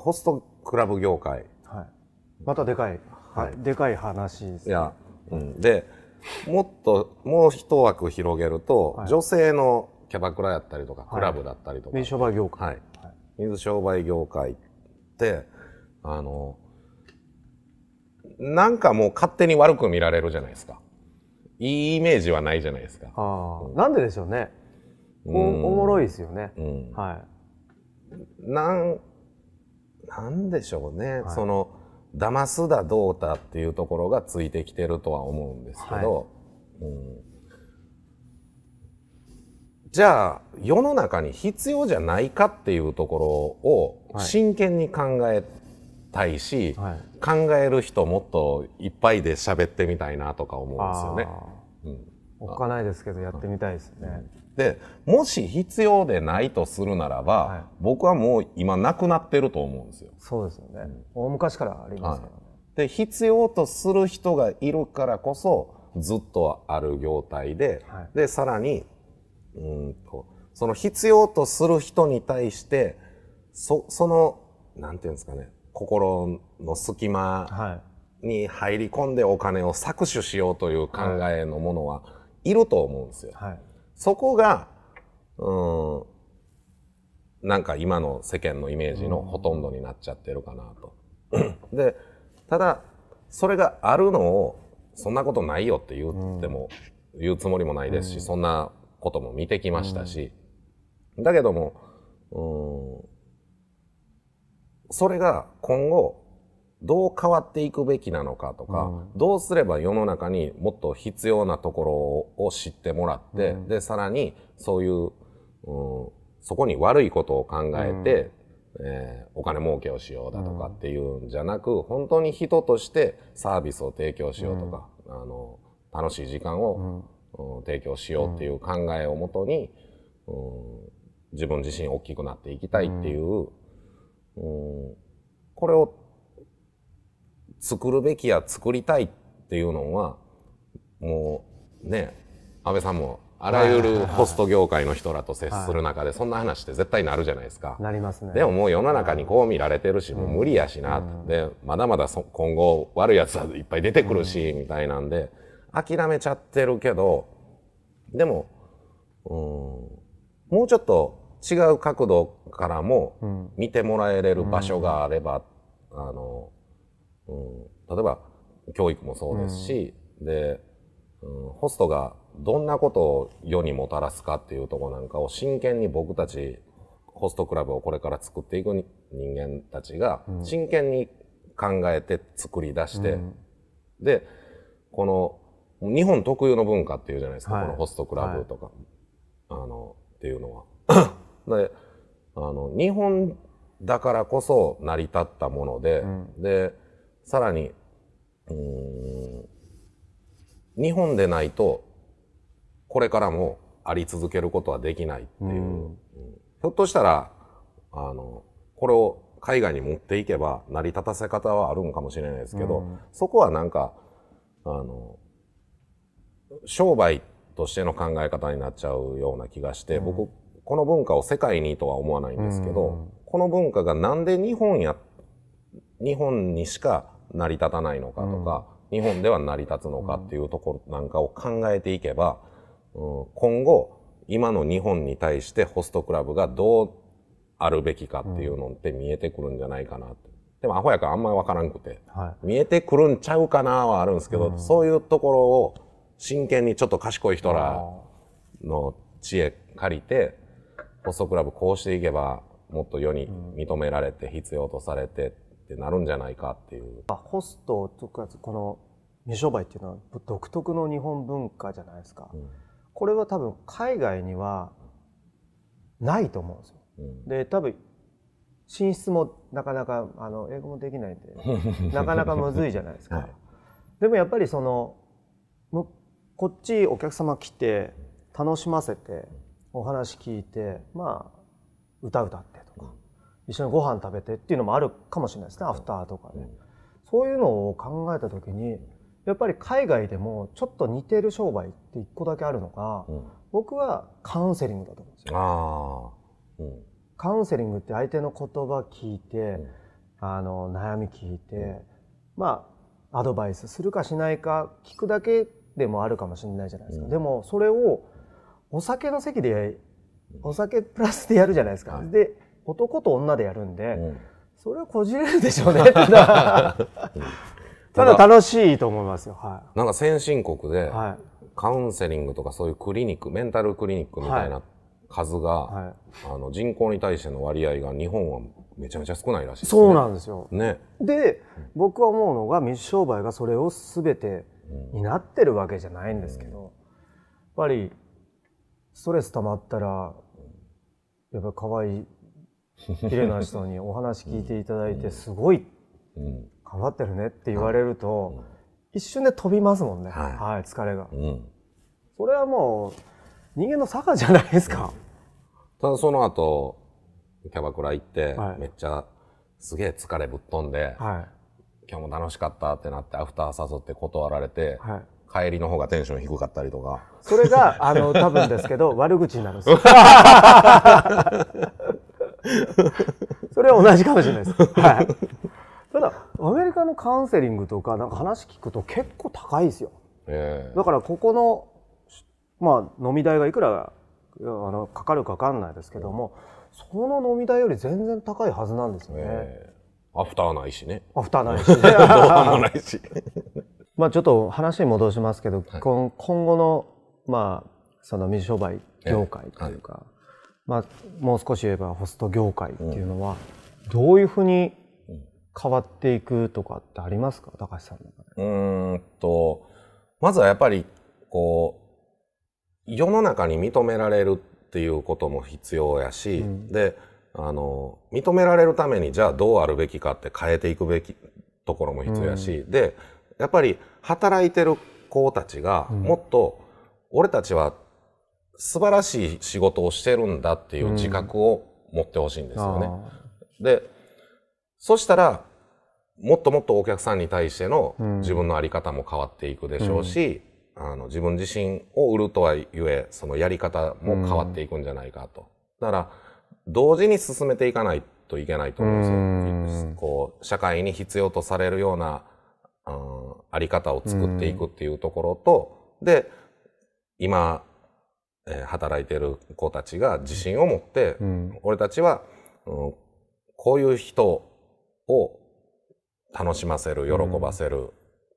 ホストクラブ業界。はい、またでかい、はい、でかい話です、ね、いや、うん、でもっともう一枠広げると、はい。女性のキャバクラやったりとかクラブだったりとか、水商売業界、はい、水商売業界ってあのなんかもう勝手に悪く見られるじゃないですか。いいイメージはないじゃないですか、ああ。なんででしょうね。おうん。おもろいですよね、うん、はなんなんでしょうね、はい。その騙すだどうだっていうところがついてきてるとは思うんですけど、うん。じゃあ世の中に必要じゃないかっていうところをはい。真剣に考えたいし、い、はい、考える人もっといっぱいで喋ってみたいなとか思うんですよね。あうん。ーおっかないですけどやってみたいですね、でもし必要でないとするならば、はい。僕はもう今なくなってると思うんですよ。そうですよね、大昔からありますからね、で必要とする人がいるからこそずっとある業態で、はい。でさらにうーんとその必要とする人に対してそそのなんていうんですかね心の隙間はい。に入り込んでお金を搾取しようという考えのものはいると思うんですよ。はいそこが、うーん、なんか今の世間のイメージのほとんどになっちゃってるかなと。で、ただ、それがあるのを、そんなことないよって言っても、言うつもりもないですし、そんなことも見てきましたし、だけども、うーん、それが今後、どう変わっていくべきなのかとか、どうすれば世の中にもっと必要なところを知ってもらって、で、さらにそういう、うん、そこに悪いことを考えて、えーお金儲けをしようだとかっていうんじゃなく、本当に人としてサービスを提供しようとか、あの、楽しい時間を、うん。提供しようっていう考えをもとに、うん自分自身大きくなっていきたいっていう、うんこれを作るべきや作りたいっていうのはもうね安倍さんもあらゆるホスト業界の人らと接する中でそんな話って絶対なるじゃないですか。なりますね。でももう世の中にこう見られてるし、もう無理やしな、で、まだまだそ今後悪い奴はいっぱい出てくるし、みたいなんで、諦めちゃってるけど、でも、うん、もうちょっと違う角度からも見てもらえれる場所があれば、あの、うん、例えば教育もそうですし、で、うん、ホストがどんなことを世にもたらすかっていうところなんかを真剣に僕たちホストクラブをこれから作っていくに人間たちが真剣に考えて作り出して、で、この日本特有の文化っていうじゃないですか、はい。このホストクラブとか、あの、っていうのは。で、あの、日本だからこそ成り立ったもので、で、さらに、うーん日本でないと、これからもあり続けることはできないっていう。うん。ひょっとしたら、あの、これを海外に持っていけば成り立たせ方はあるんかもしれないですけど、そこはなんか、あの、商売としての考え方になっちゃうような気がして、僕、この文化を世界にとは思わないんですけど、この文化がなんで日本や、日本にしか成り立たないのかとか、日本では成り立つのかっていうところなんかを考えていけば、うん今後、今の日本に対してホストクラブがどうあるべきかっていうのって見えてくるんじゃないかなって。でもアホやからあんまりわからんくて。は見えてくるんちゃうかなはあるんですけど、そういうところを真剣にちょっと賢い人らの知恵借りて、ホストクラブこうしていけばもっと世に認められて必要とされてってなるんじゃないかっていう。い、ホストとかこの水商売っていうのは独特の日本文化じゃないですか、これは多分海外にはないと思うんですよ、で多分進出もなかなかあの英語もできないんで なかなかむずいじゃないですか、はい。でもやっぱりそのむこっちお客様来て楽しませてお話聞いてまあ歌歌ってとか一緒にご飯食べてっていうのもあるかもしれないですね。アフターとかで、そういうのを考えた時にやっぱり海外でもちょっと似てる商売って一個だけあるのが、僕はカウンセリングだと思うんですよ。うん。カウンセリングって相手の言葉聞いて、あの悩み聞いてまあアドバイスするかしないか聞くだけでもあるかもしれないじゃないですか、でもそれをお酒の席でお酒プラスでやるじゃないですか、で男と女でやるんで、それはこじれるでしょうね。ただ楽しいと思いますよはなんか先進国でい、はいカウンセリングとかそういうクリニックメンタルクリニックみたいな数が、はい、あの人口に対しての割合が日本はめちゃめちゃ少ないらしいね、そうなんですよねで僕は思うのが水商売がそれを全て担ってるわけじゃないんですけど、やっぱりストレス溜まったらやっぱ可愛い綺麗な人にお話聞いていただいてすごいうん。頑張ってるねって言われると一瞬で飛びますもんね、はい。はい、疲れが。うん。それはもう人間の坂じゃないですか、ただその後キャバクラ行って、はい。めっちゃすげえ疲れぶっ飛んで、はい。今日も楽しかったってなってアフター誘って断られて、はい、帰りの方がテンション低かったりとか。それがあの多分ですけど 悪口になるんですよ それは同じかもしれないです。はい。ただアメリカのカウンセリングとかなんか話聞くと結構高いですよ。ええだからここのまあ飲み代がいくらあのかかるかわかんないですけども、その飲み代より全然高いはずなんですよね。ええアフターないしねアフターないしね。ドア もないし まあちょっと話に戻しますけど、今今後のまあその水商売業界というか、まあもう少し言えばホスト業界っていうのはどういうふうに変わっていくとかってありますか？高橋さんの中で。うーんとまずはやっぱりこう世の中に認められるっていうことも必要やし、であの認められるためにじゃあどうあるべきかって変えていくべきところも必要やし、でやっぱり働いてる子たちがもっと俺たちは素晴らしい仕事をしてるんだっていう自覚を持ってほしいんですよね。でそしたらもっともっとお客さんに対しての自分の在り方も変わっていくでしょうし、あの自分自身を売るとはいえそのやり方も変わっていくんじゃないかと。だから同時に進めていかないといけないと思うんですよ。こう社会に必要とされるような、うん、あり方を作っていくっていうところと、で今、えー働いてる子たちが自信を持って、俺たちは、うん、こういう人を楽しませる喜ばせる、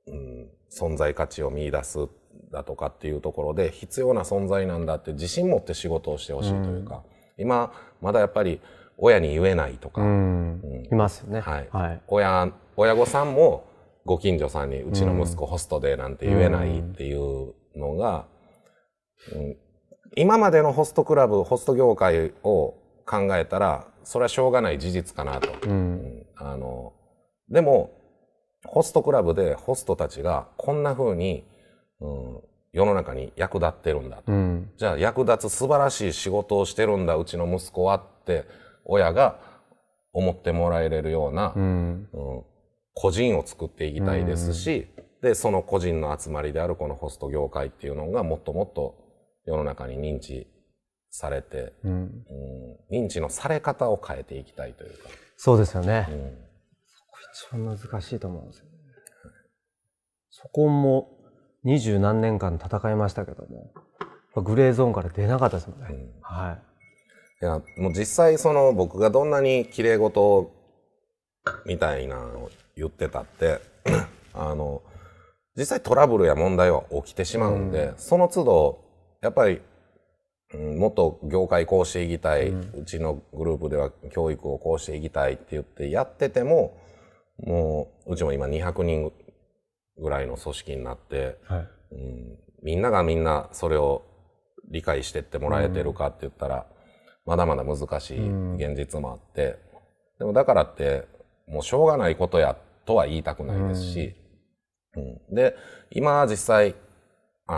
うん存在価値を見出すだとかっていうところで必要な存在なんだって自信持って仕事をしてほしいというか、今まだやっぱり親に言えないとか、うん。いますよね。はい。はい。親親御さんもご近所さんにうちの息子ホストでなんて言えないっていうのが、うん今までのホストクラブホスト業界を考えたらそれはしょうがない事実かなと。うんあのでもホストクラブでホストたちがこんな風に、うん、世の中に役立ってるんだと。うん。じゃあ役立つ素晴らしい仕事をしてるんだうちの息子はって親が思ってもらえれるような、うん。うん個人を作っていきたいですし、でその個人の集まりであるこのホスト業界っていうのがもっともっと世の中に認知されて、うん。うん認知のされ方を変えていきたいというか、そうですよね。うん一番難しいと思うんですよね。そこも二十何年間戦いましたけども、グレーゾーンから出なかったですもんね。うんはいやもう実際その僕がどんなに綺麗事みたいなのを言ってたって あの実際トラブルや問題は起きてしまうんで、その都度やっぱり、うんもっと業界こうしていきたい、うちのグループでは教育をこうしていきたいって言ってやっててももううちも今200人ぐらいの組織になって、い。はい。うんみんながみんなそれを理解してってもらえてるかって言ったら、まだまだ難しい現実もあって、でもだからってもうしょうがないことやとは言いたくないですし、うんで今実際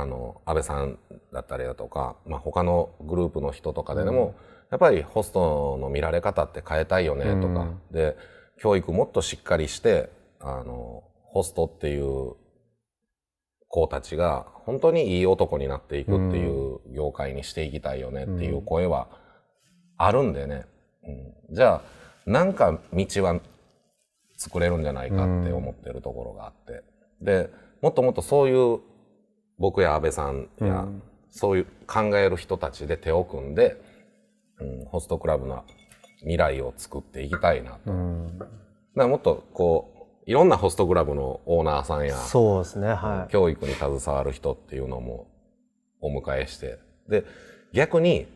あの安倍さんだったりだとか、まあ、他のグループの人とかでも、やっぱりホストの見られ方って変えたいよねとか、で教育もっとしっかりしてあのホストっていう子たちが本当にいい男になっていくっていう業界にしていきたいよねっていう声はあるんでね、うん。じゃあなんか道は作れるんじゃないかって思ってるところがあって、でもっともっとそういう僕や安倍さんや、うん。そういう考える人たちで手を組んで、うん、ホストクラブの未来を作っていきたいなと。うん。だからもっとこういろんなホストクラブのオーナーさんやそうですねはい。教育に携わる人っていうのもお迎えして。で逆に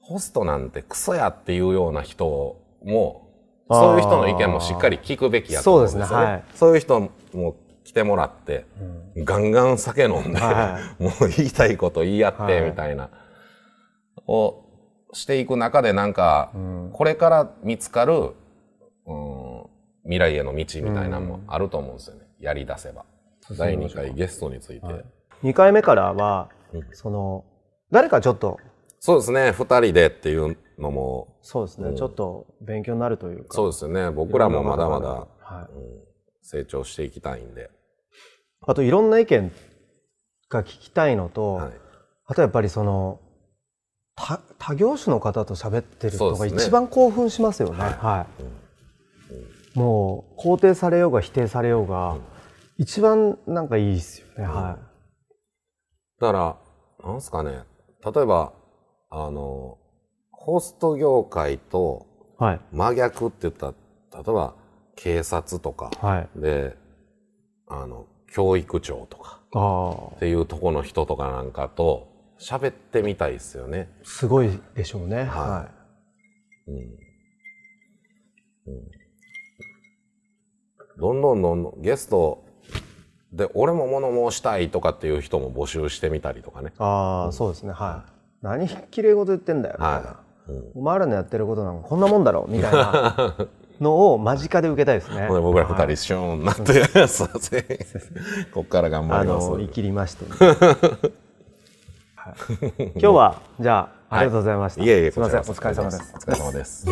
ホストなんてクソやっていうような人もそういう人の意見もしっかり聞くべきやと思うんですよね。そうですねはい。そういう人も来てもらって、ガンガン酒飲んで、はもう言いたいこと言い合ってはい。みたいな、をしていく中でなんか、うん。これから見つかる、うん、未来への道みたいなのもあると思うんですよね。やり出せば。第2回ゲストについて。2回目からはうん。その誰かちょっとそうですね。二人でっていうのも、そうですね、うん。ちょっと勉強になるというか。そうですよね。僕らもまだまだ、はい、うん成長していきたいんで。あといろんな意見が聞きたいのと、はい。あとやっぱりその他他業種の方と喋ってる人が一番興奮しますよね。はいはいもう肯定されようが否定されようが、一番なんかいいですよね。はだから、なんすかね。例えば、あの、ホスト業界とい。はい。真逆って言ったら、例えば、警察とかはい。で、あの、教育長とかっていうとこの人とかなんかと喋ってみたいですよね。すごいでしょうね。はうん。うん。どんどんどんどんゲストで俺も物申したいとかっていう人も募集してみたりとかね。い。ああ、そうですね。はい。何きれい事言ってんだよ。みたいうんお前らのやってることなんかこんなもんだろみたいな のを間近で受けたいですね。僕ら二はい人シューンなって、すいません。こっから頑張あります。の言い切りまして、はい今日はじゃあありがとうございました。いえいえ、すみませんお疲れ様です。お疲れ様です。